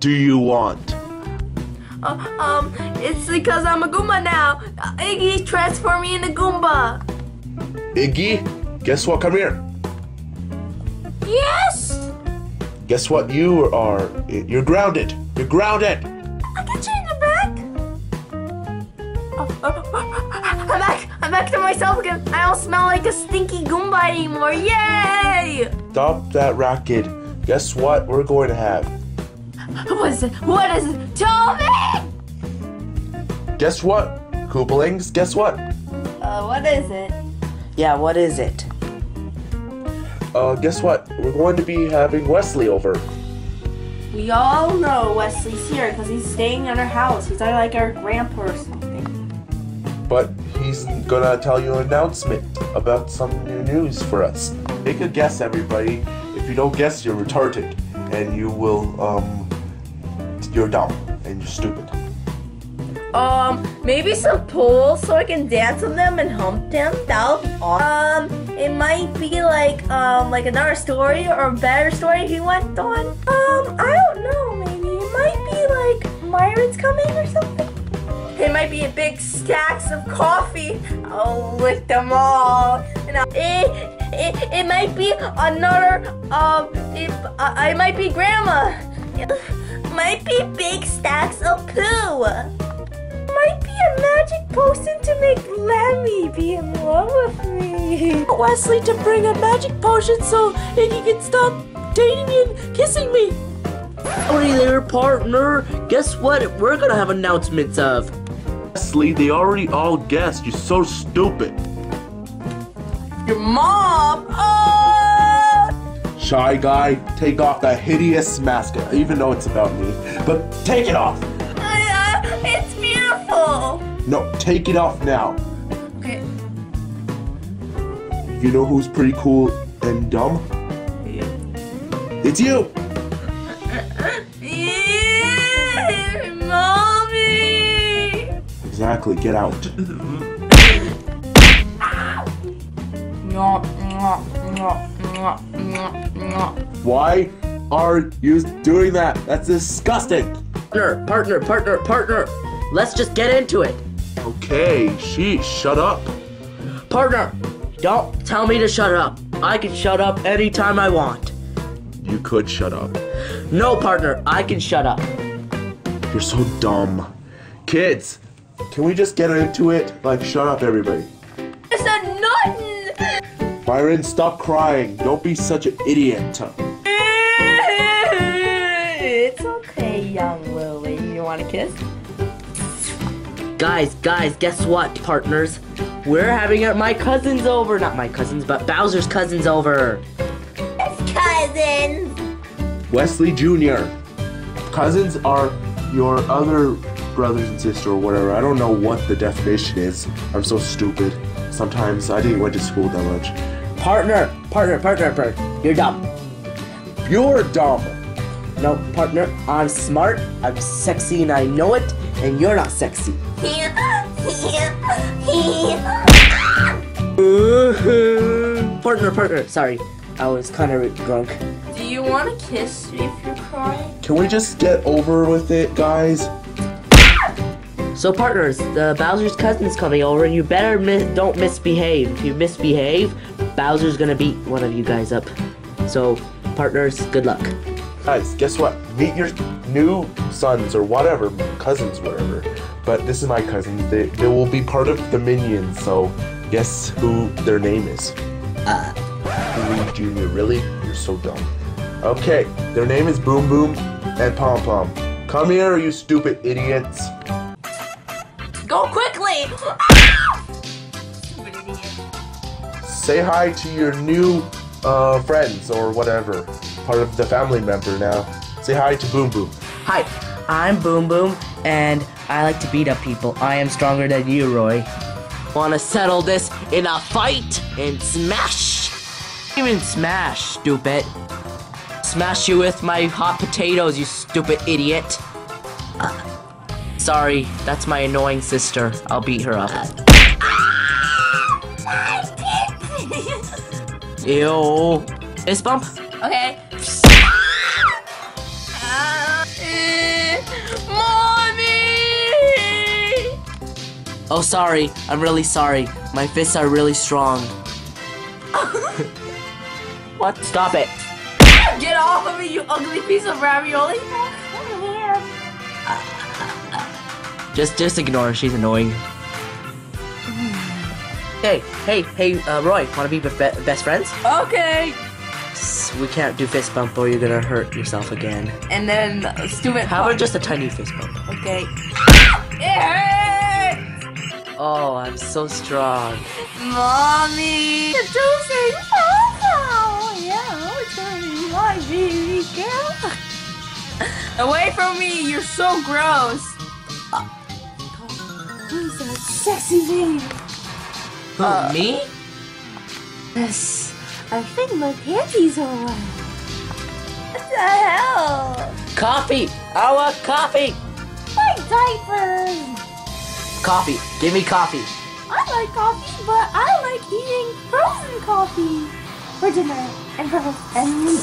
do you want? Uh, um, it's because I'm a Goomba now. Uh, Iggy transformed me into Goomba. Iggy, guess what? Come here. Yes! Guess what you are? You're grounded. You're grounded. I can change it back. Oh, oh, oh, I'm back. I'm back to myself again. I don't smell like a stinky Goomba anymore. Yay! Stop that racket. Guess what we're going to have? What is it? What is it? Tell me! Guess what? Koopalings, guess what? Uh, what is it? Yeah, what is it? Uh, guess what? We're going to be having Westly over. We all know Westly's here because he's staying at our house. He's like our grandpa or something. But he's gonna tell you an announcement about some new news for us. Take a guess, everybody. If you don't guess, you're retarded, and you will, um, you're dumb and you're stupid. Um, maybe some poles so I can dance on them and hump them. That be awesome. Um, it might be like um like another story or a better story you went on. Um, I don't know. Maybe it might be like Myron's coming or something. It might be a big stacks of coffee. I'll lick them all. And I'll, it, it, it might be another um. It, uh, I might be grandma. Might be big stacks of poo might be a magic potion to make Lemmy be in love with me. Westly to bring a magic potion so he can stop dating and kissing me. Howdy there, partner. Guess what? We're gonna have announcements of. Westly, they already all guessed. You're so stupid. Your mom? Oh! Shy guy, take off that hideous mask, even though it's about me. But take it off. Uh, it's beautiful. No, take it off now. Okay. You know who's pretty cool and dumb? Yeah. It's you. Yeah, mommy. Exactly. Get out. Why are you doing that? That's disgusting. Partner, partner, partner, partner. Let's just get into it. Okay, she shut up. Partner, don't tell me to shut up. I can shut up anytime I want. You could shut up. No, partner, I can shut up. You're so dumb. Kids, can we just get into it? Like, shut up, everybody. I. Byron, stop crying. Don't be such an idiot. It's okay, young Lily. You want a kiss? Guys, guys, guess what, partners? We're having my cousins over. Not my cousins, but Bowser's cousins over. It's cousins. Westly Jr. Cousins are your other brothers and sister or whatever. I don't know what the definition is. I'm so stupid. Sometimes I didn't went to school that much. Partner, partner, partner, partner. You're dumb. You're dumb. No, partner, I'm smart, I'm sexy, and I know it, and you're not sexy. partner, partner, sorry. I was kind of drunk. Do you want to kiss me if you're crying? Can we just get over with it, guys? So, partners, the Bowser's cousin's coming over, and you better mi- don't misbehave. If you misbehave, Bowser's gonna beat one of you guys up. So, partners, good luck. Guys, guess what? Meet your new sons or whatever, cousins, whatever. But this is my cousins. They, they will be part of the minions, so guess who their name is? Uh. Louis Jr. Really? You're so dumb. Okay, their name is Boom Boom and Pom Pom. Come here, you stupid idiots. Say hi to your new uh, friends or whatever. Part of the family member now. Say hi to Boom Boom. Hi, I'm Boom Boom, and I like to beat up people. I am stronger than you, Roy. Wanna settle this in a fight and smash? Even smash, stupid. Smash you with my hot potatoes, you stupid idiot. Uh, sorry, that's my annoying sister. I'll beat her up. Ew. Fist bump? Okay. Uh, mommy! Oh, sorry. I'm really sorry. My fists are really strong. what? Stop it. Get off of me, you ugly piece of ravioli. Just, just ignore her. She's annoying. Hey, hey, hey, uh, Roy. Want to be be- best friends? Okay. We can't do fist bump, or you're gonna hurt yourself again. And then uh, stupid. How about just a tiny fist bump? Okay. It hurts! Oh, I'm so strong. Mommy! The juicy Oh, yeah, it's gonna my baby girl. Away from me! You're so gross! Who's that sexy baby? Who, Uh, me? Yes, I think my panties are wet. What the hell? Coffee. I want coffee. My diapers! Coffee. Give me coffee. I like coffee, but I like eating frozen coffee for dinner and for and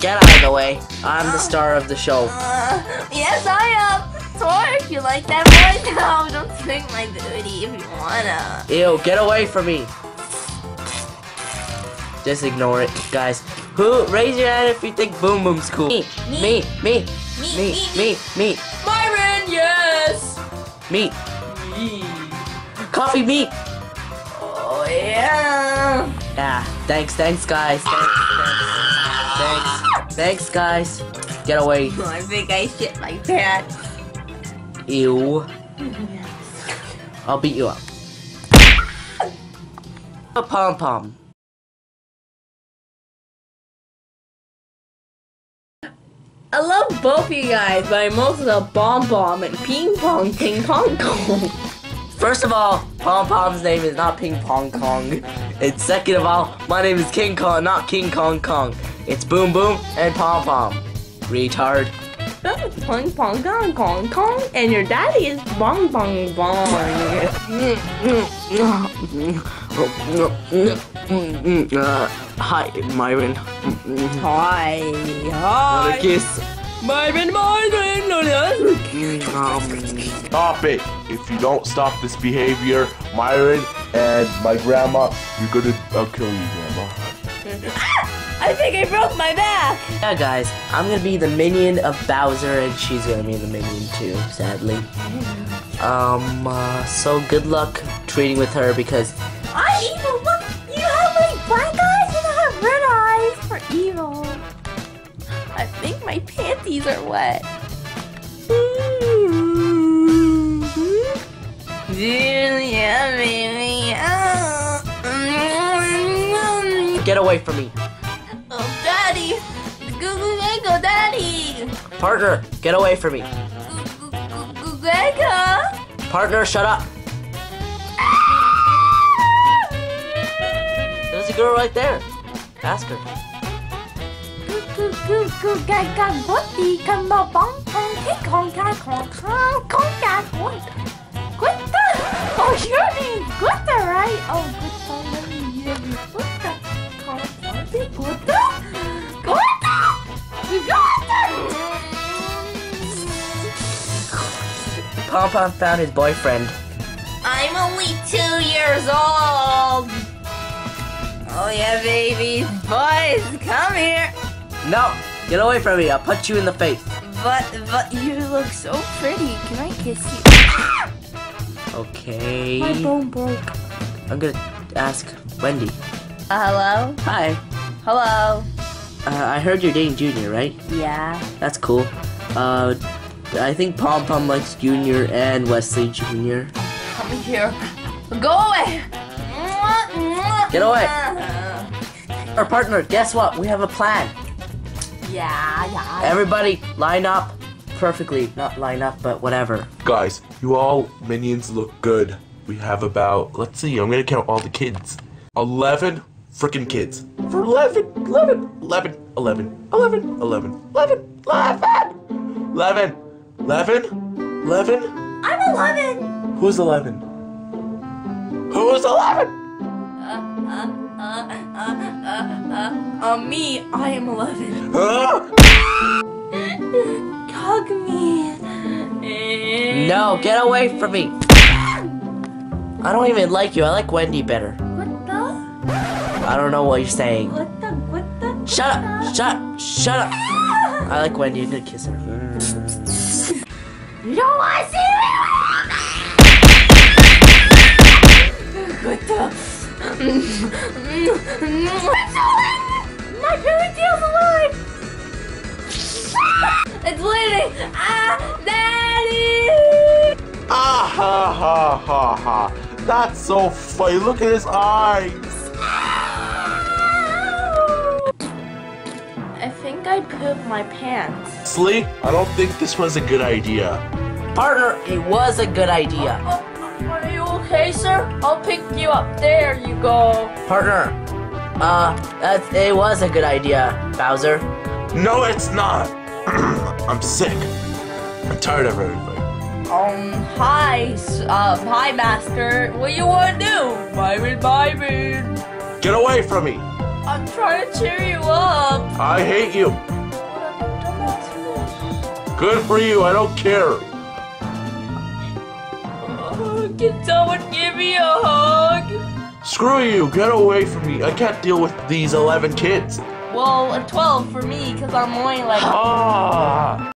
Get out of the way. I'm the star of the show. Uh, yes, I am. So if you like that voice, no, don't swing my booty if you wanna. Ew, get away from me. Just ignore it, guys. Who? Raise your hand if you think Boom Boom's cool. Me, me, me, Me, me, me, me, Myron, yes. me. Me. Coffee, me. Oh yeah. Yeah, thanks, thanks, guys. Thanks, thanks, thanks, thanks, guys. Get away. Oh, I think I shit my pants. Ew. I'll beat you up. A pom pom. I love both you guys, but I'm most of the bomb bomb and ping pong ping pong pong. First of all, Pom Pom's name is not Ping Pong Kong. And second of all, my name is King Kong, not King Kong Kong. It's Boom Boom and Pom Pom. Retard. Pong pong gong kong kong, and your daddy is bong bong bong. Uh, hi, Myron. Hi, Another hi. kiss. Myron, Myron, Stop it! If you don't stop this behavior, Myron and my grandma, you're gonna I'll kill you, grandma. I think I broke my back. yeah, guys, I'm gonna be the minion of Bowser, and she's gonna be the minion too, sadly. Um, uh, so good luck trading with her because I'm evil. Look, you have like black eyes and I have red eyes for evil. I think my panties are wet. Baby. get away from me. Partner, get away from me. Goo Partner, shut up. There's a girl right there. Ask her. Oh, your name's Gutta, right? Oh, Gutta, Pom found his boyfriend. I'm only two years old. Oh yeah, baby. Boys, come here. No, get away from me. I'll punch you in the face. But but you look so pretty. Can I kiss you? Okay. My bone broke. I'm gonna ask Wendy. Uh, hello? Hi. Hello? Uh, I heard you're dating Junior, right? Yeah. That's cool. Uh, I think Pom Pom likes Junior and Westly Junior. Come here. Go away. Get away. Our partner, guess what? We have a plan. Yeah, yeah. Everybody, line up perfectly. Not line up, but whatever. Guys, you all minions look good. We have about, let's see, I'm gonna count all the kids. 11 freaking kids. For 11, 11, 11, 11, 11, 11, 11, 11, 11, 11, 11. I'm 11. Who's 11? Who's 11? Uh, uh, uh, uh, me, I am 11. Huh? hug me. No, get away from me. I don't even like you. I like Wendy better. What the? I don't know what you're saying. What the? What the? Shut up! Shut up! Shut up! I like Wendy. You could kiss her. Don't want to see me? What the? My fairy tale's alive! It's bleeding! Ah, Daddy! Ah ha ha ha ha. That's so funny. Look at his eyes. I think I pooped my pants. Slee, I don't think this was a good idea. Partner, it was a good idea. Oh, are you okay, sir? I'll pick you up. There you go. Partner, uh, that it was a good idea, Bowser. No, it's not. I'm sick. I'm tired of everybody. Um, hi, uh, hi, master. What you wanna do? Bye, bye, bye, bye. Get away from me. I'm trying to cheer you up. I hate you. Good for you. I don't care. Oh, Can someone give me a hug? Screw you. Get away from me. I can't deal with these 11 kids. Well, a 12 for me, because I'm only like Ah.